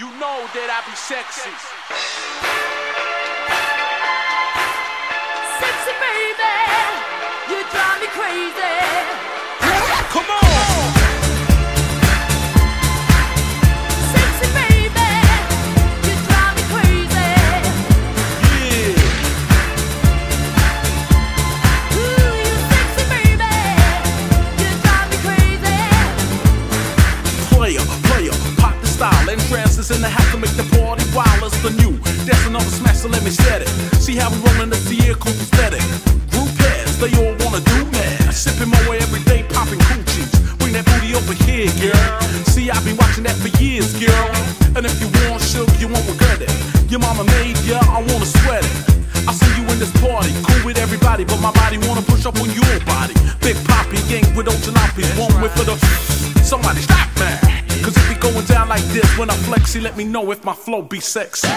You know that I be sexy. Sexy baby, you In the house to make the party wild. It's the new. That's another smash, so let me set it. See how we rollin' this vehicle aesthetic. Group heads, they all wanna do mad. Sipping my way every day, popping coochies. Bring that booty over here, girl. See, I've been watching that for years, girl. And if you want sugar, you won't regret it. Your mama made ya, I wanna sweat it. I see you in this party, cool with everybody, but my body wanna push up on your body. Big Poppy gang with old jalopies, one with for the. Somebody stop me. Like this when I flex, see, let me know if my flow be sexy.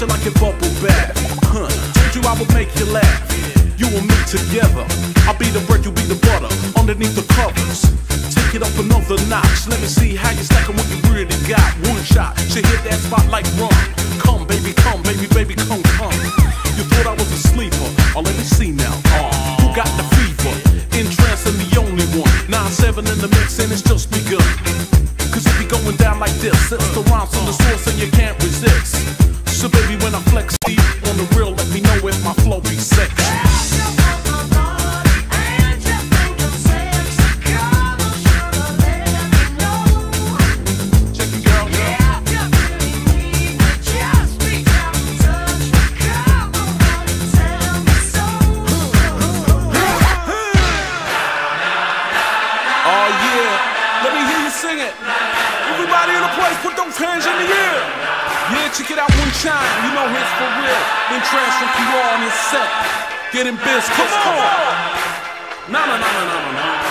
You like it bubble bath? Huh? Told you I would make you laugh. You and me together. I'll be the bread, you be the butter. Underneath the covers. Take it up another notch. Let me see how you stack 'em what you really got. One shot. Should hit that spot like rum. Come, baby, come, baby, baby, come, come. You thought I was a sleeper. Oh, let me see now. Uh, who got the fever? Entrance and the only one. 9-7 in the mix and it's just begun. Cause it be going down like this. It's the rhymes from the source and you put those hands in the air. Yeah, check it out one time. You know it's for real. Then transfer PR on his set. Getting biz, come on. No, no, no, no, no, no, no.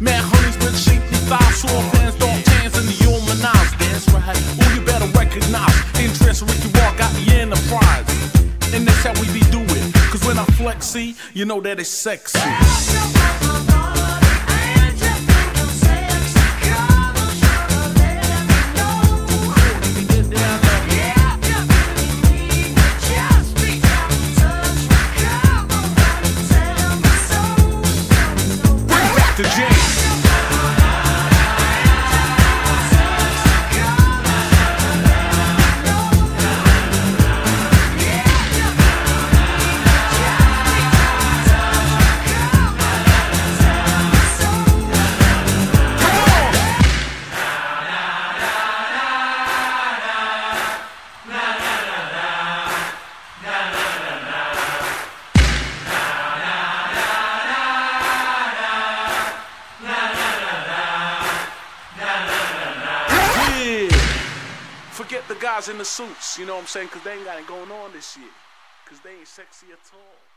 Mad honeys with shapely thighs, soft hands, dark tans, and the humanize. That's right. Who you better recognize? Interest, Ricky Walk got the enterprise. And that's how we be doing. Cause when I flex, see, you know that it's sexy. Forget the guys in the suits, you know what I'm saying? Because they ain't got it going on this year. Because they ain't sexy at all.